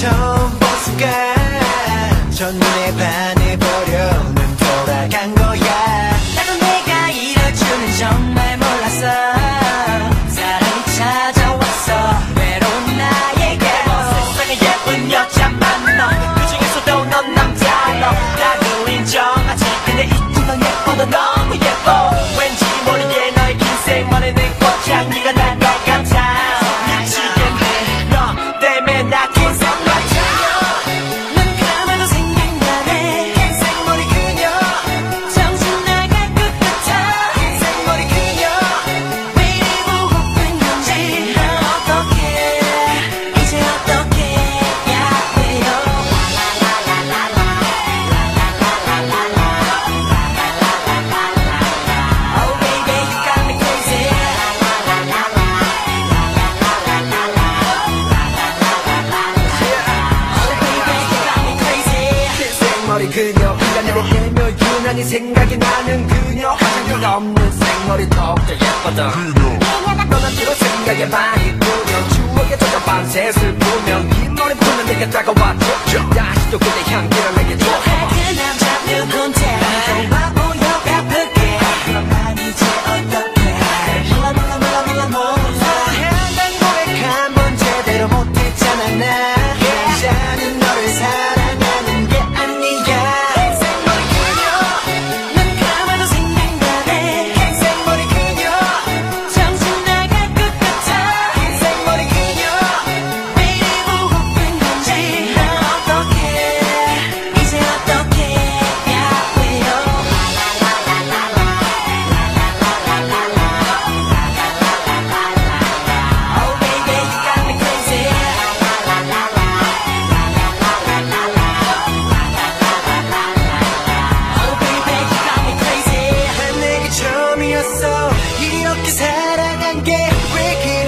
널 처음 본 순간 첫눈에 반해버려 돌아간 거야. 나도 내가 이럴 줄은 정말 몰랐어. 사랑이 찾아왔어. 외로운 나에게. 세상에 예쁜 여자 만나 그 중에서도 넌 남자로. 나도 인정하지. 근데 이쁜 넌 예뻐도 너무 예뻐. 왠지 모르게 너의 인생만의 내 꽃향기가 그녀 인간을 내며 유난히 생각이 나는 그녀. 화장기가 없는 생머리 더욱더 예쁘던 너는 주로 생각에 많이 보면 추억에 젖어 밤새 슬프면 이 머리 푸는 내게 다가와 줘 다시 또 그대 향기를 내게 줘 and get wicked